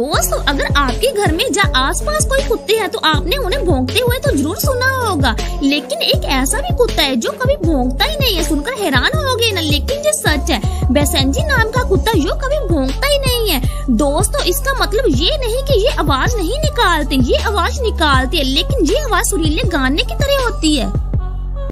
दोस्तों अगर आपके घर में जहाँ आसपास कोई कुत्ते हैं तो आपने उन्हें भोंकते हुए तो ज़रूर सुना होगा। लेकिन एक ऐसा भी कुत्ता है जो कभी भोंकता ही नहीं है, सुनकर हैरान होगे ना। लेकिन ये सच है बेसेंजी नाम का कुत्ता जो कभी भोंकता ही नहीं है। दोस्तों, इसका मतलब ये नहीं कि ये आवाज़ नहीं निकालते, ये आवाज़ निकालती है, लेकिन ये आवाज़ सुरीले गाने की तरह होती है।